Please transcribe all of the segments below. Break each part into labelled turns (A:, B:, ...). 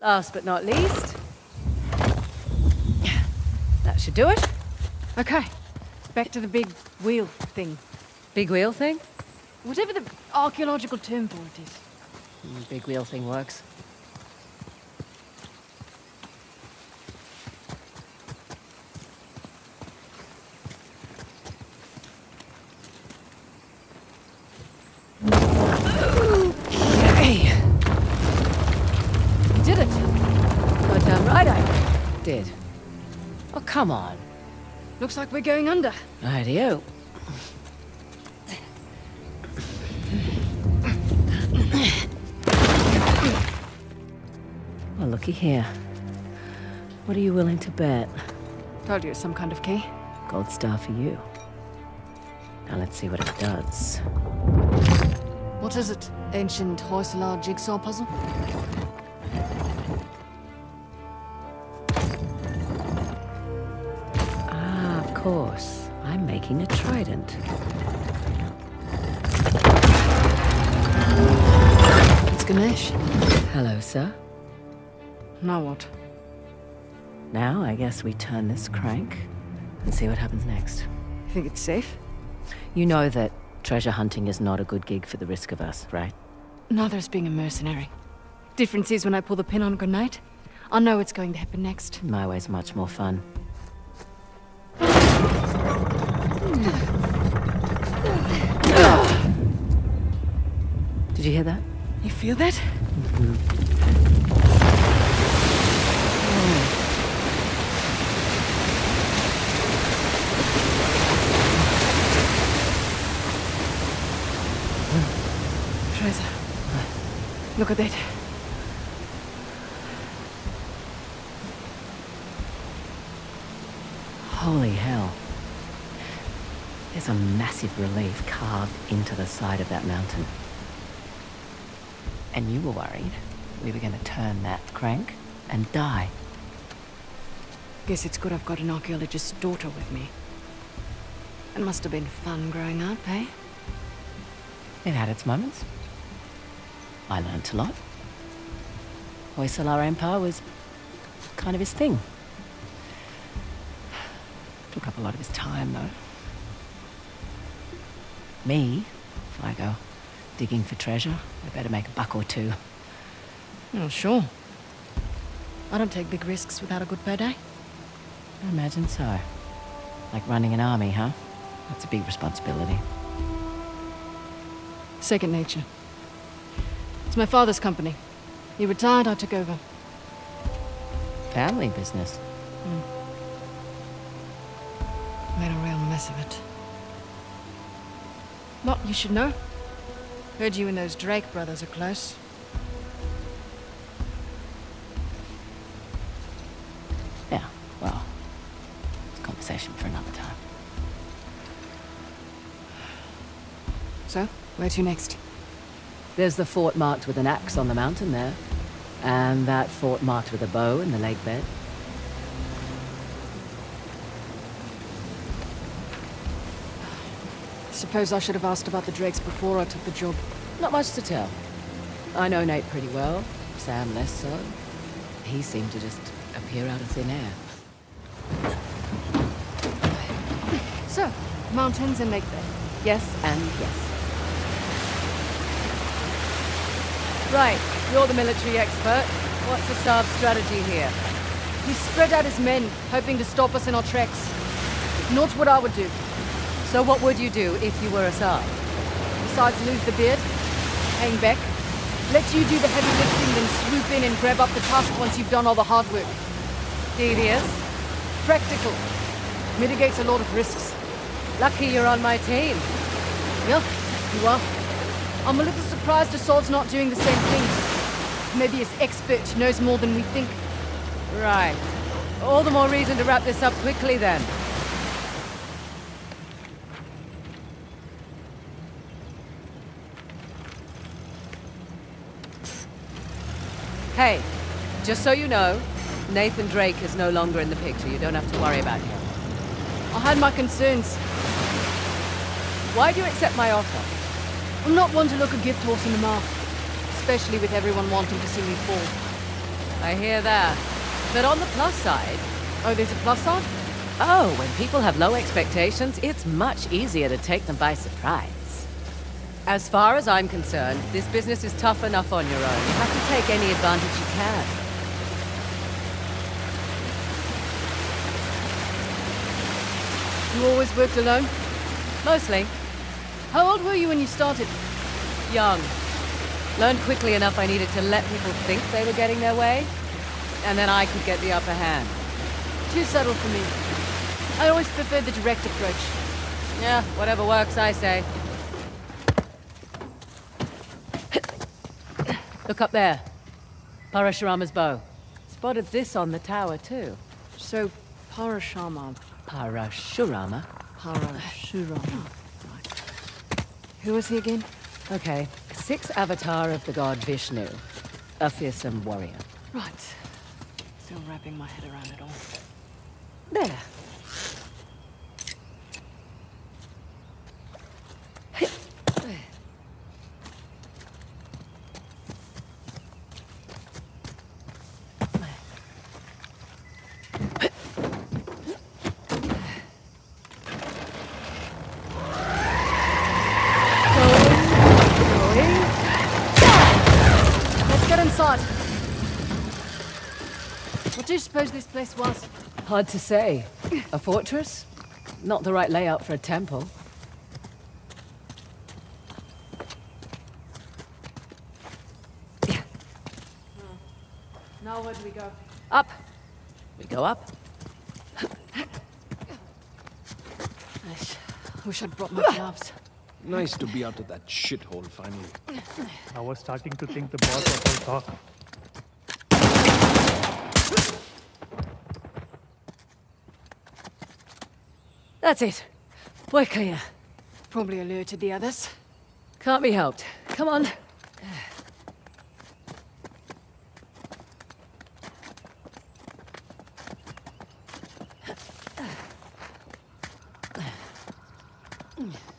A: Last but not least... That should do it.
B: Okay, back to the big wheel thing.
A: Big wheel thing?
B: Whatever the archaeological term for it is.
A: Mm, Big wheel thing works. Okay. You did it. I did. Oh, come on.
B: Looks like we're going under.
A: Ideo. Well, looky here. What are you willing to bet?
B: Told you it's some kind of key.
A: Gold star for you. Now let's see what it does.
B: What is it? Ancient Hoysala jigsaw puzzle?
A: Course. I'm making a trident.
B: It's Ganesh.
A: Hello, sir.
B: Now what?
A: Now I guess we turn this crank and see what happens next.
B: You think it's safe?
A: You know that treasure hunting is not a good gig for the risk of us, right?
B: Neither is being a mercenary. Difference is when I pull the pin on a grenade, I know what's going to happen next.
A: My way's much more fun. You hear that?
B: You feel that? Teresa, look at that.
A: Holy hell. There's a massive relief carved into the side of that mountain. And you were worried we were going to turn that crank and die.
B: Guess it's good I've got an archaeologist's daughter with me. It must have been fun growing up, eh?
A: It had its moments. I learnt a lot. Hoysala Empire was kind of his thing. Took up a lot of his time, though. Me, if I go digging for treasure, I better make a buck or two.
B: Oh, sure. I don't take big risks without a good payday.
A: I imagine so. Like running an army, huh? That's a big responsibility.
B: Second nature. It's my father's company. He retired, I took over.
A: Family business. Hmm.
B: Made a real mess of it. Lot you should know. Heard you and those Drake brothers are close.
A: Yeah, well, it's a conversation for another time.
B: So, where to next?
A: There's the fort marked with an axe on the mountain there. And that fort marked with a bow in the lake bed.
B: Suppose I should have asked about the Drakes before I took the job.
A: Not much to tell. I know Nate pretty well, Sam less so. He seemed to just appear out of thin air.
B: So, mountains and lake bed.
A: Yes and yes. Right, you're the military expert. What's Asav's strategy here?
B: He spread out his men, hoping to stop us in our tracks. Not what I would do.
A: So what would you do if you were Asav?
B: Besides lose the beard, hang back, let you do the heavy lifting, then swoop in and grab up the task once you've done all the hard work.
A: Devious?
B: Practical. Mitigates a lot of risks.
A: Lucky you're on my team.
B: Yeah, you are. I'm a little surprised Asav's not doing the same thing. Maybe his expert knows more than we think.
A: Right. All the more reason to wrap this up quickly then. Hey, just so you know, Nathan Drake is no longer in the picture. You don't have to worry about him.
B: I had my concerns.
A: Why do you accept my offer?
B: I'm not one to look a gift horse in the mouth. Especially with everyone wanting to see me fall.
A: I hear that. But on the plus side...
B: Oh, there's a plus side?
A: Oh, when people have low expectations, it's much easier to take them by surprise. As far as I'm concerned, this business is tough enough on your own. You have to take any advantage you can.
B: You always worked alone?
A: Mostly.
B: How old were you when you started?
A: Young. Learned quickly enough I needed to let people think they were getting their way, and then I could get the upper hand.
B: Too subtle for me. I always preferred the direct approach.
A: Yeah, whatever works, I say. Look up there. Parashurama's bow. Spotted this on the tower, too.
B: So, Parashama.
A: Parashurama?
B: Parashurama. Right. Who was he again?
A: Okay. Sixth avatar of the god Vishnu. A fearsome warrior.
B: Right. Still wrapping my head around it all.
A: There.
B: Let's get inside. What do you suppose this place was?
A: Hard to say. A fortress? Not the right layout for a temple.
B: Now where do we go?
A: Up. We go up.
B: Nice. Wish I'd brought my gloves.
C: Nice to be out of that shithole finally.
D: I was starting to think the boss was all talk.
A: That's it. We're clear.
B: Probably alerted the others.
A: Can't be helped. Come on.
E: On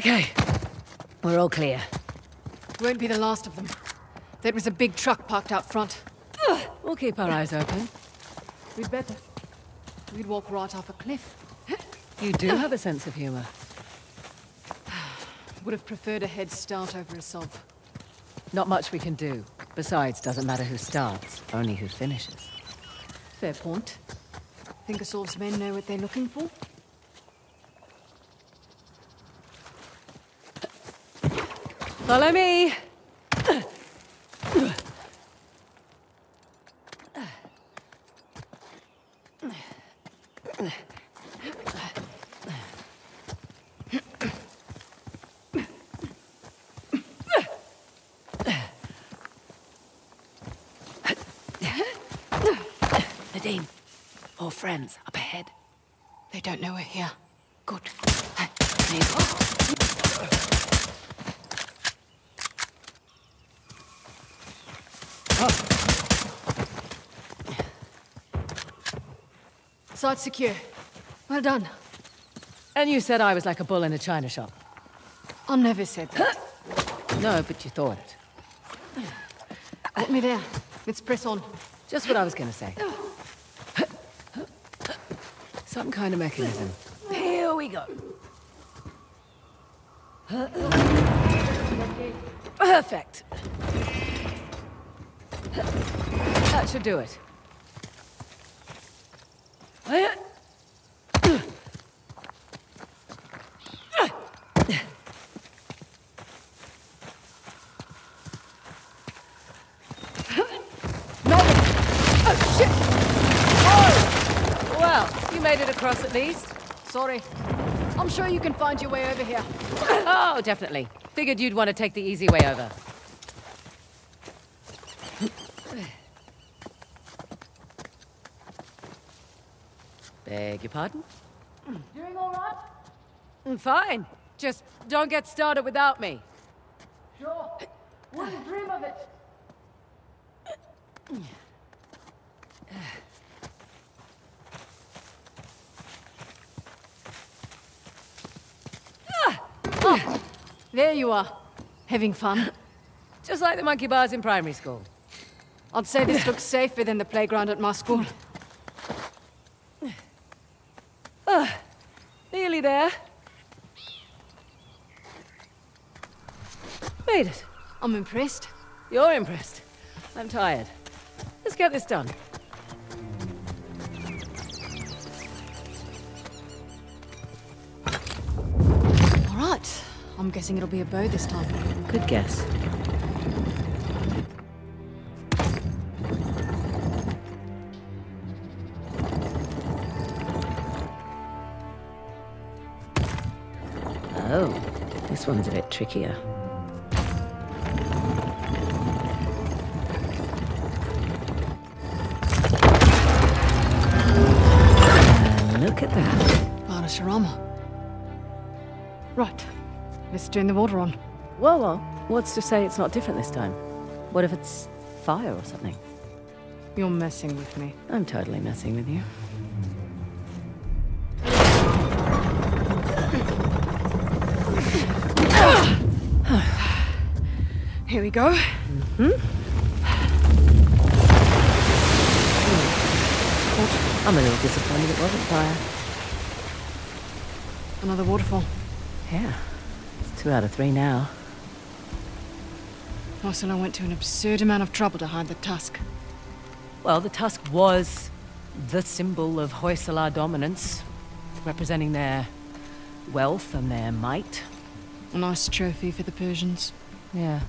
A: Okay. We're all clear.
B: Won't be the last of them. There was a big truck parked out front.
A: We'll keep our eyes open.
B: We'd better. We'd walk right off a cliff.
A: You do have a sense of humor.
B: Would have preferred a head start over Asav.
A: Not much we can do. Besides, doesn't matter who starts, only who finishes.
B: Fair point. Think Asav's men know what they're looking for?
A: Follow me! Nadine, all friends up ahead.
B: They don't know we're here. Good. Site secure. Well done.
A: And you said I was like a bull in a china shop.
B: I never said that.
A: No, but you thought it.
B: Get me there. Let's press on.
A: Just what I was gonna say. Some kind of mechanism. Here we go. Perfect. That should do it.
B: No! Oh, shit!
A: Well, you made it across Oh, oh. at least.
B: Sorry. I'm sure you can find your way over here.
A: Oh, definitely. Figured you'd want to take the easy way over. Beg your pardon?
B: Doing all right?
A: Mm, Fine. Just don't get started without me.
B: Sure. Wouldn't dream of it. Ah, there you are. Having fun.
A: Just like the monkey bars in primary school.
B: I'd say this looks safer than the playground at my school.
A: There. Made it.
B: I'm impressed.
A: You're impressed. I'm tired. Let's get this done.
B: All right. I'm guessing it'll be a bow this time.
A: Good guess. One's a bit trickier. Look at that.
B: Right. Let's turn the water on.
A: Well, well, what's to say it's not different this time? What if it's fire or something?
B: You're messing with me.
A: I'm totally messing with you.
B: Here we go. Hmm?
A: I'm a little disappointed it wasn't fire.
B: Another waterfall.
A: Yeah, it's two out of three now.
B: Ursula went to an absurd amount of trouble to hide the tusk.
A: Well, the tusk was the symbol of Hoysala dominance, representing their wealth and their might.
B: A nice trophy for the Persians.
A: Yeah.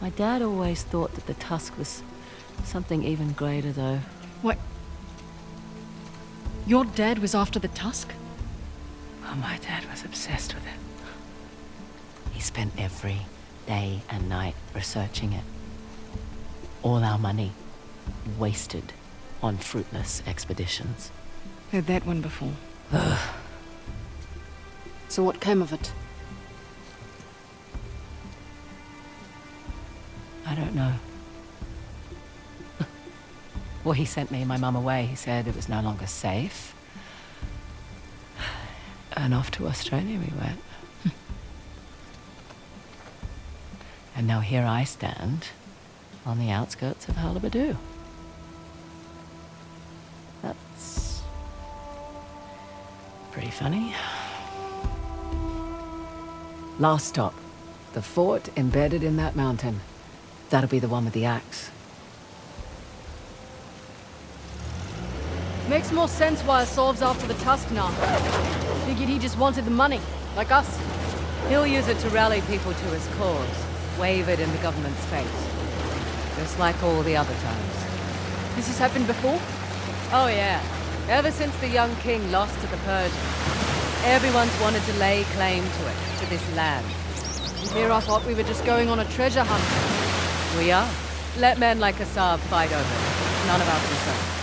A: My dad always thought that the tusk was something even greater, though.
B: What? Your dad was after the tusk?
A: Oh, my dad was obsessed with it. He spent every day and night researching it. All our money wasted on fruitless expeditions.
B: Heard that one before. so what came of it?
A: I don't know. well, he sent me and my mum away. He said it was no longer safe. And off to Australia we went. and now here I stand on the outskirts of Halebidu. That's pretty funny. Last stop. The fort embedded in that mountain. That'll be the one with the axe.
B: Makes more sense why Asav's after the tusk now. Figured he just wanted the money, like us.
A: He'll use it to rally people to his cause, wave it in the government's face. Just like all the other times.
B: This has happened before?
A: Oh yeah, ever since the young king lost to the Persians, everyone's wanted to lay claim to it, to this land.
B: And here I thought we were just going on a treasure hunt.
A: We are. Let men like Asav fight over it. None of our concern.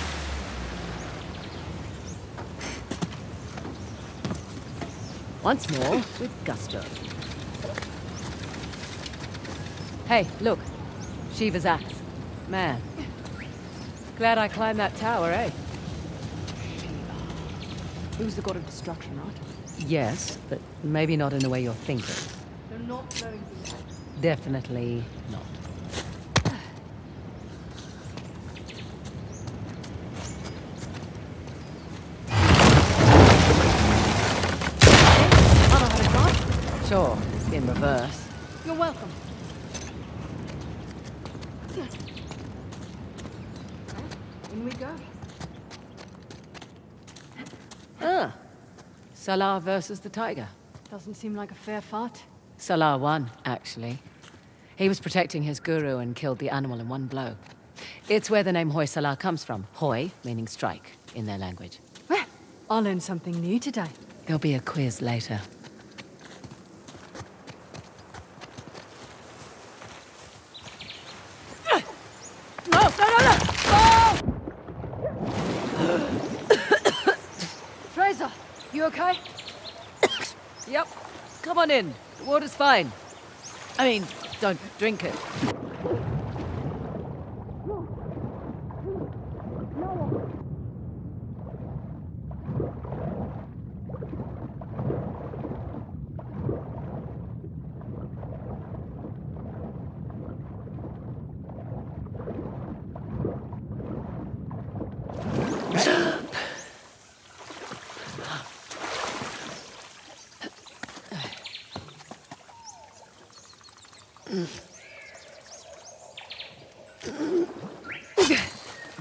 A: Once more, with gusto. Hey, look. Shiva's axe. Man. Glad I climbed that tower, eh?
B: Who's the god of destruction, right?
A: Yes, but maybe not in the way you're thinking.
B: They're not knowing
A: Definitely not. Sure, in reverse.
B: You're welcome. In we go.
A: Ah. Sala versus the tiger.
B: Doesn't seem like a fair fight.
A: Sala won, actually. He was protecting his guru and killed the animal in one blow. It's where the name Hoi Salah comes from. Hoi, meaning strike, in their language.
B: Well, I'll learn something new today.
A: There'll be a quiz later.
B: No, no, no, no! Frazer, you okay?
A: Yep. Come on in. The water's fine. I mean, don't drink it.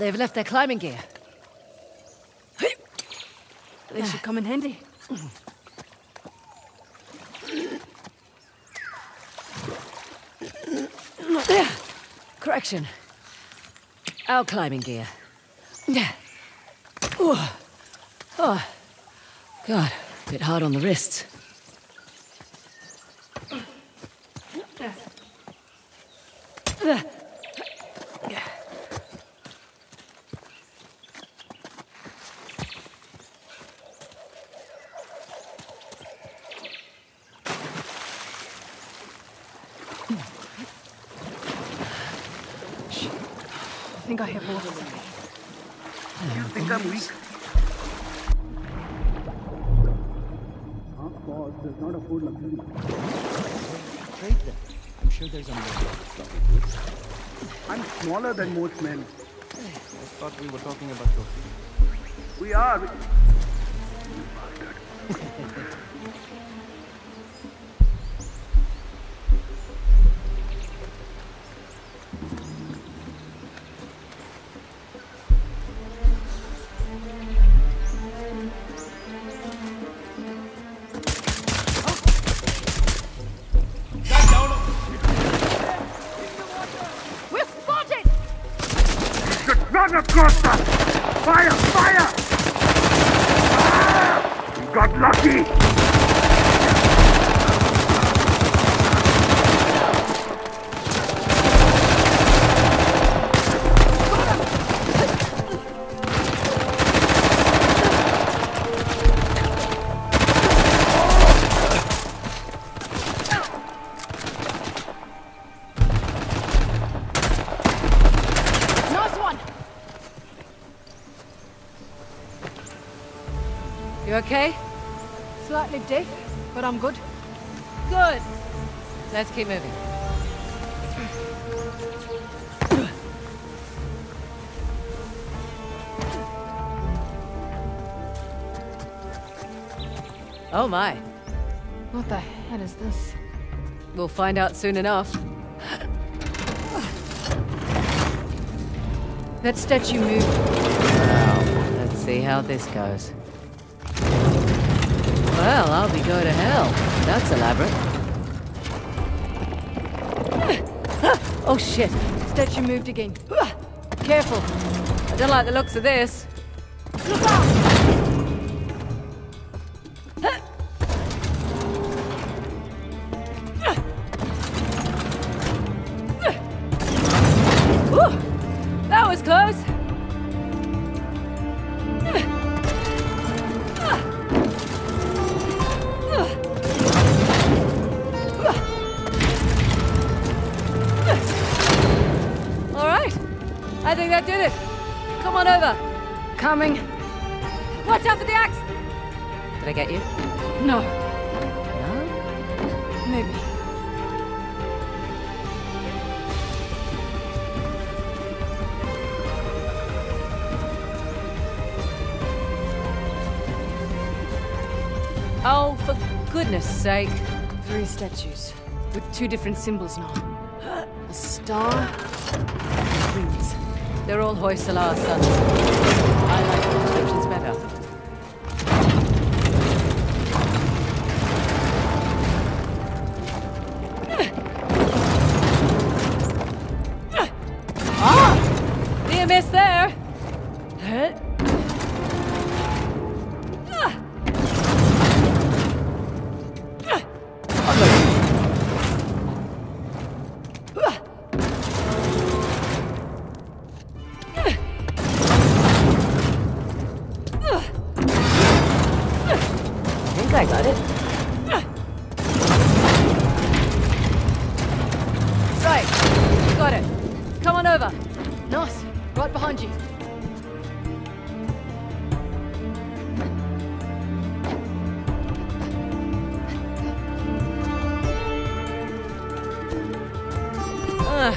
A: They've left their climbing gear.
B: They should come in handy.
A: Correction. Our climbing gear. Oh. oh. God, a bit hard on the wrists.
C: Sure there's a more.
F: I'm smaller than most men.
C: I thought we were talking about your
F: We are.
B: I'm good.
A: Good. Let's keep moving. Oh my.
B: What the hell is this?
A: We'll find out soon enough.
B: That statue moved.
A: Well, let's see how this goes. Well, I'll be going to hell. That's elaborate. Oh shit.
B: Statue moved again. Careful.
A: I don't like the looks of this.
B: Look out!
A: I think that did it. Come on over.
B: Coming.
A: Watch out for the axe. Did I get you?
B: No,
A: No.
B: maybe.
A: Oh, for goodness sake.
B: Three statues with two different symbols now. A star.
A: They're all Hoysala sons. I like the descriptions better. Ah! Near miss there. Ah.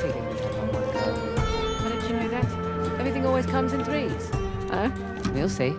A: Feeling we had one more go.
B: How did you know that?
A: Everything always comes in threes.
B: Oh?
A: We'll see.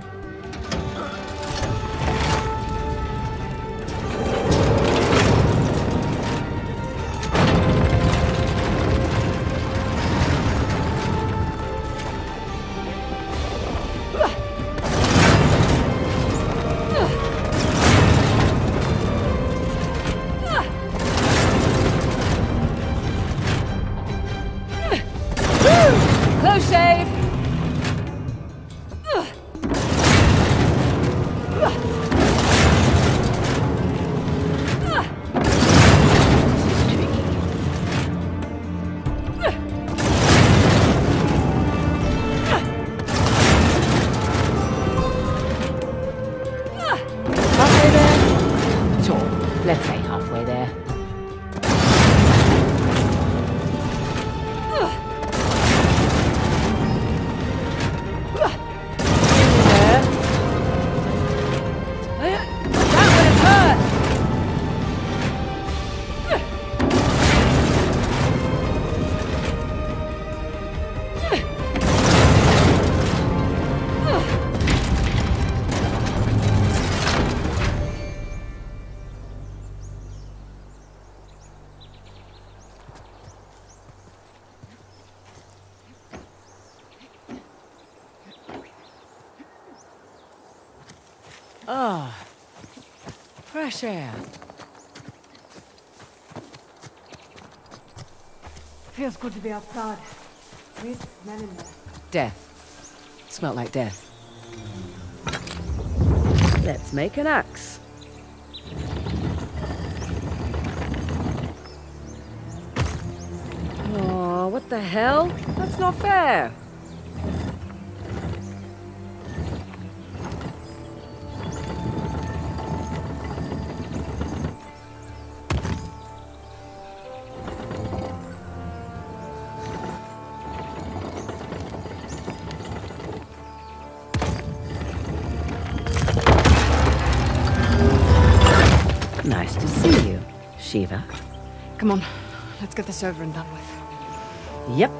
A: Ah, fresh air.
E: Feels good to be outside. Weird smell in there.
A: Death. Smelt like death. Let's make an axe. Oh, what the hell? That's not fair. Shiva.
B: Come on. Let's get this over and done with.
A: Yep.